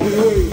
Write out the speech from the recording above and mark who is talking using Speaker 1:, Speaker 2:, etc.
Speaker 1: Ui, ui.